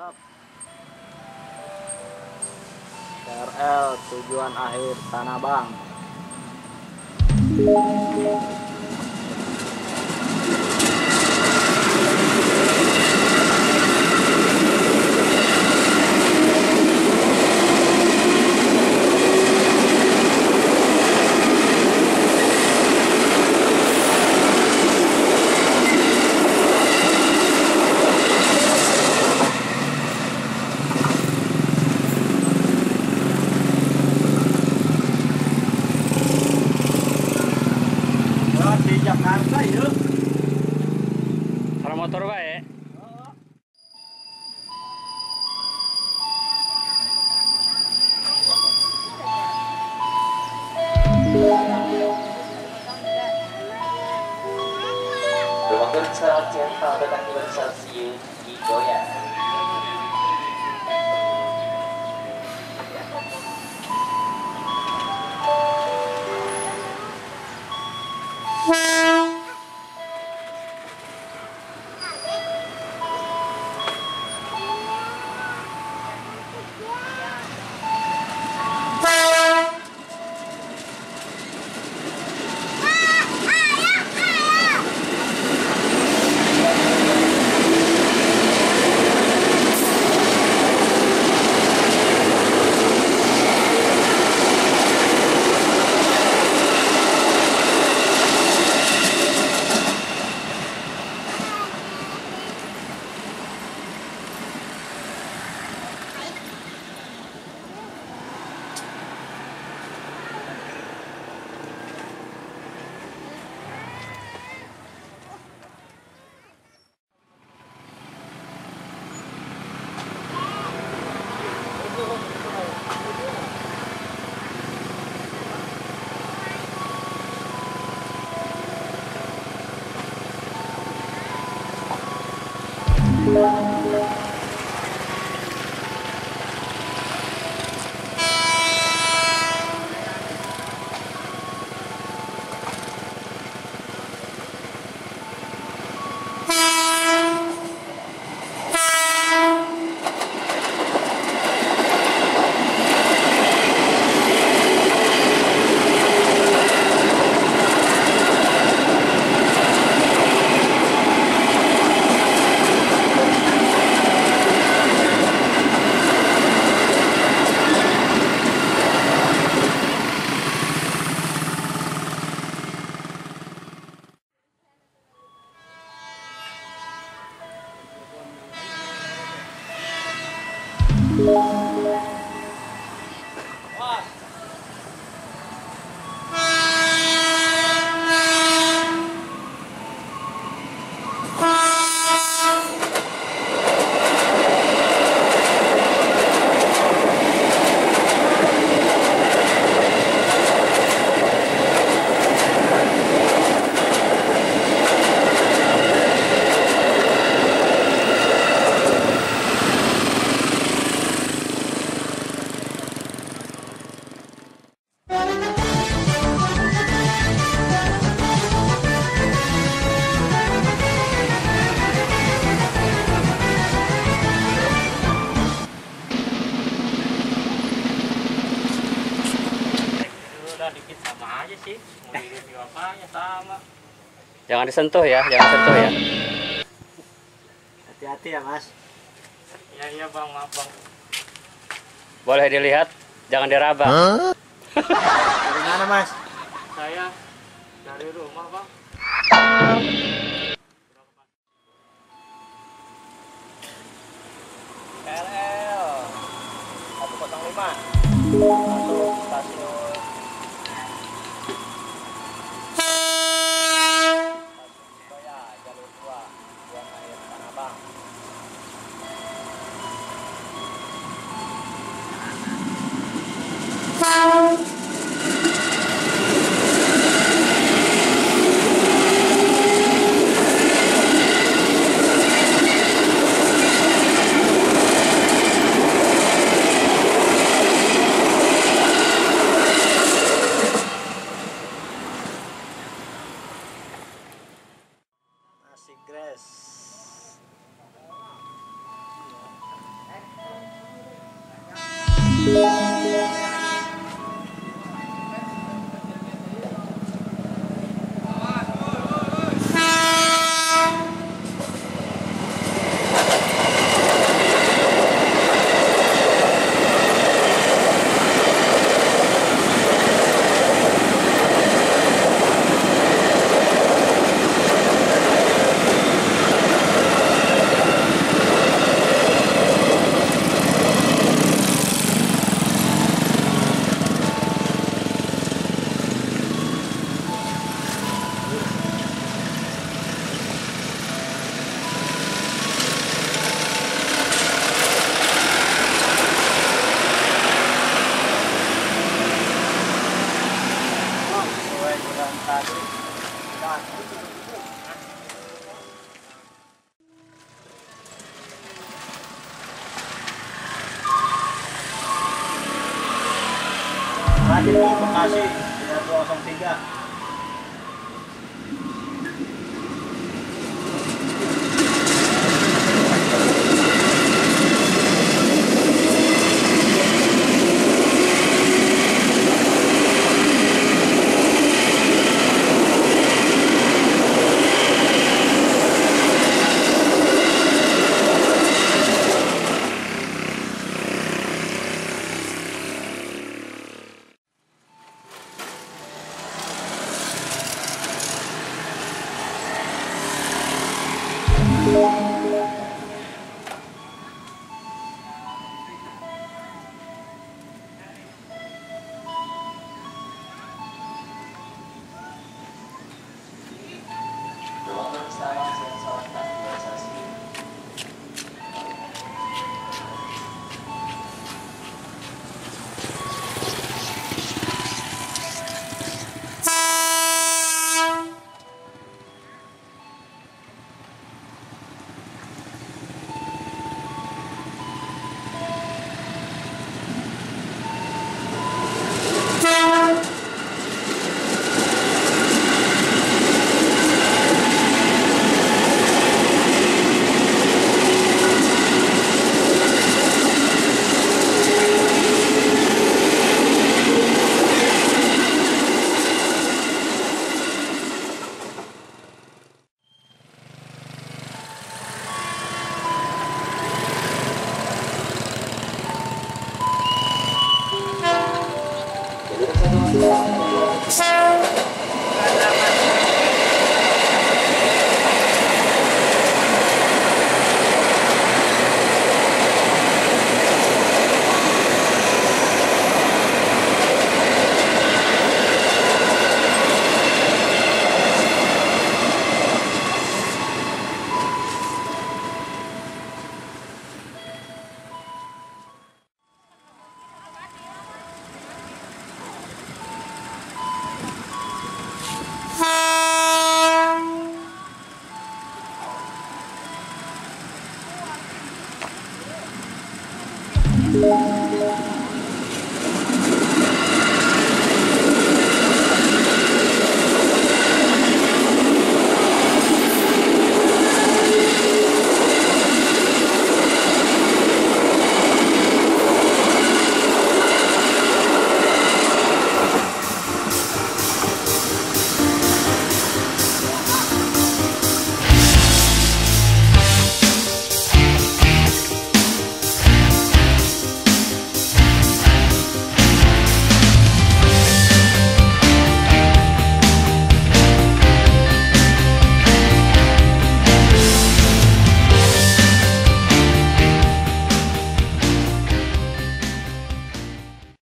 mantap KRL tujuan akhir Tanah Bang. Para motor bae. Thank. Jangan disentuh ya, jangan sentuh ya. Hati-hati ya, Mas. Iya iya bang, maaf bang. Boleh dilihat, jangan diraba. Dari mana, Mas? Saya dari rumah bang. KRL 105 Tuh Bekasi 203.